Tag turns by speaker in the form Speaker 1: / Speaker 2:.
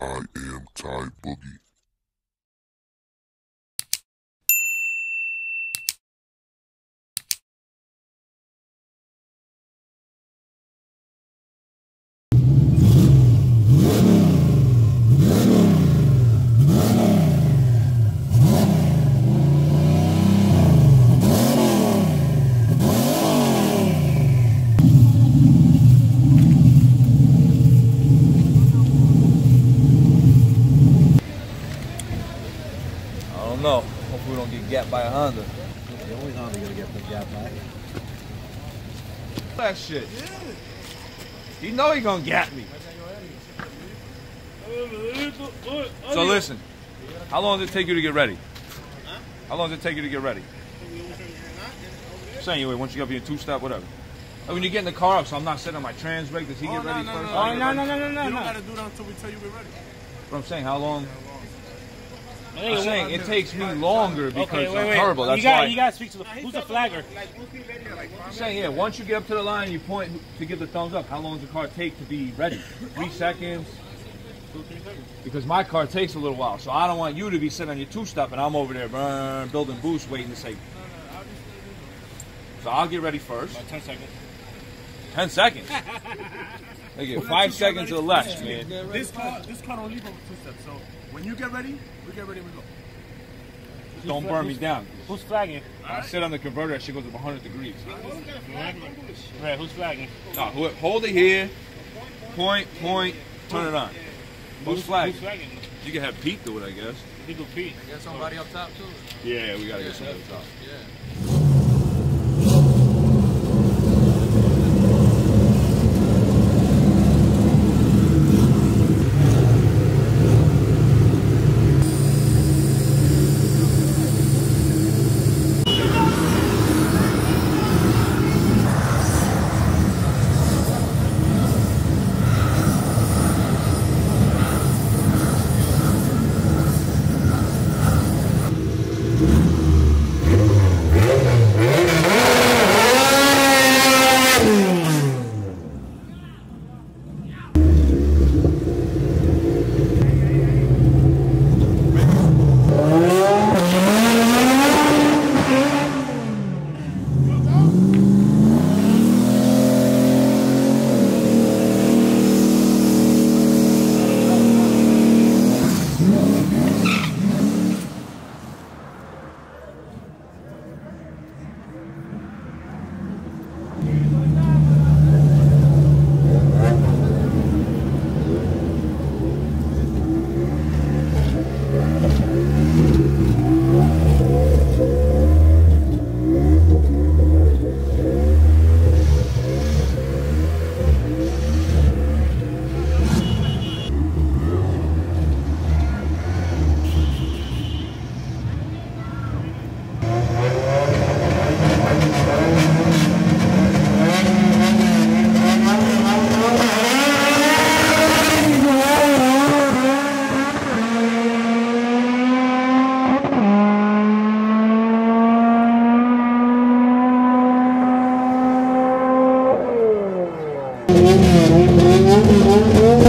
Speaker 1: I am Tai Boogie.
Speaker 2: Don't know. Hopefully we don't get gapped by a Honda.
Speaker 3: The only Honda gonna get the gap back.
Speaker 2: That shit. You know he gonna gap me. So listen, how long does it take you to get ready? How long does it take you to get ready? Saying anyway, once you get up here two step, whatever. Like when you get in the car, so I'm not sitting on my trans brake. Does he get oh, ready first?
Speaker 4: Oh, no, no, no, no, no.
Speaker 5: You don't
Speaker 4: no.
Speaker 5: gotta do that until we tell you we're ready.
Speaker 2: But I'm saying, how long? I'm saying it takes me longer because
Speaker 4: Okay, wait,
Speaker 2: I'm terrible. That's
Speaker 4: you got,
Speaker 2: why.
Speaker 4: you got to speak to the who's the flagger.
Speaker 2: I'm saying, yeah, once you get up to the line, you point to give the thumbs up. How long does the car take to be ready? Three seconds? Because my car takes a little while, so I don't want you to be sitting on your two-step and I'm over there burn, building boost, waiting to say. So I'll get ready first.
Speaker 4: About ten seconds.
Speaker 2: Ten seconds. They get five seconds or less, man.
Speaker 5: This car, this car don't leave over two steps. So when you get ready, we get ready and we go.
Speaker 2: Just don't burn me down.
Speaker 4: Who's flagging?
Speaker 2: I sit on the converter, that shit goes up 100 degrees.
Speaker 4: Right, who's flagging?
Speaker 2: No, ho- hold it here, point, point, turn it on. Who's flag?
Speaker 4: Who's flagging?
Speaker 2: You can have Pete do it, I guess.
Speaker 4: Legal Pete.
Speaker 6: Get somebody up top too.
Speaker 2: Yeah, we gotta get somebody up top.
Speaker 1: Thank you.